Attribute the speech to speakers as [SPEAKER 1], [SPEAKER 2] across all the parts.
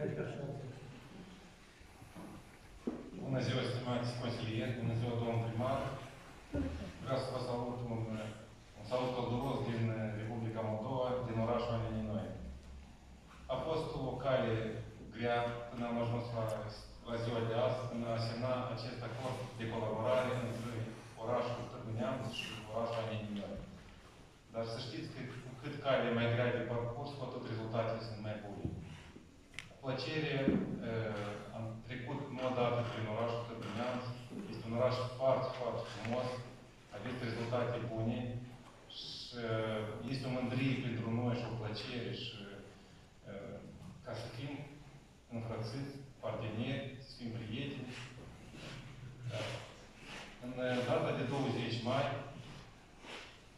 [SPEAKER 1] Adică așa.
[SPEAKER 2] Bună ziua, stimați consilieri, bună ziua, domnul primar. Vreau să vă salut un, un salut călduros din Republica Moldova, din orașul Aneninoi. A fost o cale grea până am ajuns la, la ziua de azi, până a semna acest acord de colaborare între orașul Târgu Neamț și orașul Aneninoi. Dar să știți că cu cât cale mai grea de parcurs, cu atât rezultatele sunt mai bune. Cu plăcere, uh, am trecut nu odată prin orașul Târgu Neamț. Este un oraș foarte, foarte frumos. Aveți rezultate bune și uh, este o mândrie pentru noi și o plăcere și uh, ca să fim înfrățiți, parteneri, să fim prieteni. Da. În data de 20 mai,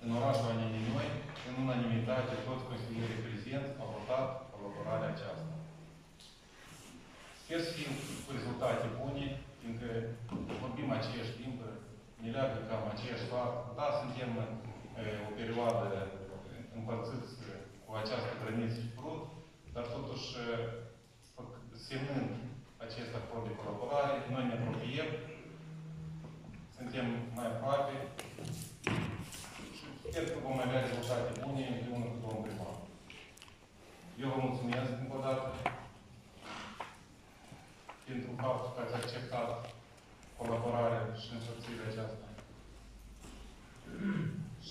[SPEAKER 2] în orașul Aneninoi, în unanimitate, toți consilierii prezenți au votat colaborarea aceasta. Sper să fim cu rezultate bune, fiindcă vorbim aceeași limbă, ne leagă cam aceeași faptă. Da, suntem e, o perioadă împărțiți cu această graniță și frut, dar totuși, semnând acest acord de colaborare, noi ne apropiem, suntem mai aproape și sper că vom avea rezultate bune împreună cu domnul primar. Eu vă mulțumesc încă o dată pentru faptul că ați acceptat colaborarea și însoțirea aceasta.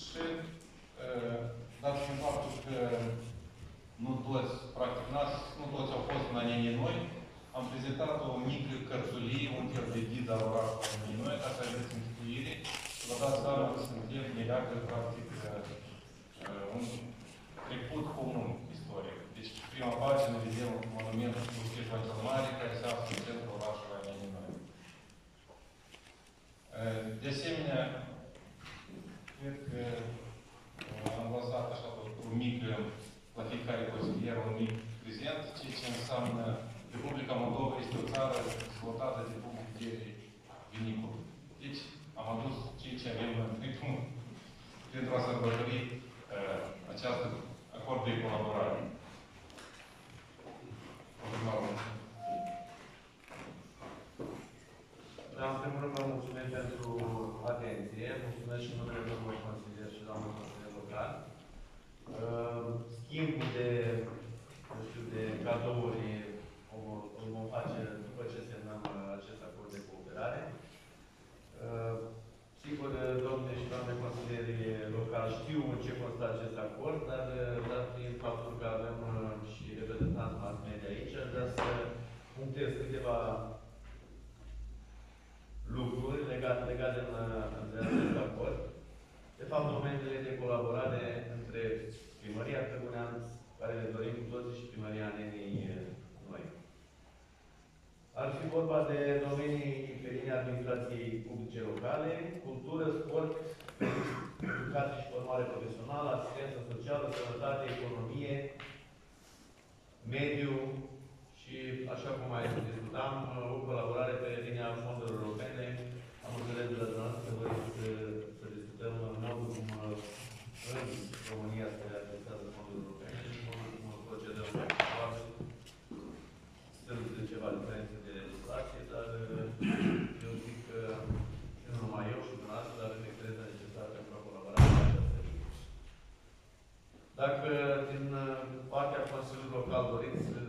[SPEAKER 2] și uh, dat fiind faptul că nu toți, practic, nu toți au fost în anii noi, am prezentat o mică cărțulie, un fel de ghid al orașului anii noi, ca să aveți închipuire și vă dați seama că suntem, ne leagă, practic, uh, o mică, la fiecare consilier, un mic prezent, ceea ce înseamnă Republica Moldova este o țară dezvoltată de punct de vedere vinicol. Deci, am adus ceea ce avem pentru, pentru a sărbători uh, această acord de colaborare.
[SPEAKER 3] Da, în primul rând vă mulțumesc pentru atenție. Mulțumesc și numele domnului consilier și doamnă consilier local. Schimbul de, nu știu, de cadouri îl vom face după ce semnăm acest acord de cooperare. Sigur, domnule și doamne consilieri local știu în ce constă acest acord, dar dat fiind faptul că avem și reprezentanți mass media aici, vreau să punctez câteva lucruri legate, legate în, între acest acord. De fapt, domeniile de colaborare între Primăria Târgu Neamț, care le dorim cu toții, și Primăria Nenei noi. Ar fi vorba de domenii pe linia administrației publice locale, cultură, sport, educație și formare profesională, asistență socială, sănătate, economie, mediu și, așa cum mai discutam, o colaborare pe linia fondurilor europene. Am înțeles de la dumneavoastră că doriți să, să discutăm modul cum în România se administrează fondurile europene și modul cum procedăm probabil. Sunt ceva diferențe de legislație, dar eu zic că și nu numai eu și dumneavoastră avem experiența necesară pentru a colabora cu această linie. Dacă din partea Consiliului Local doriți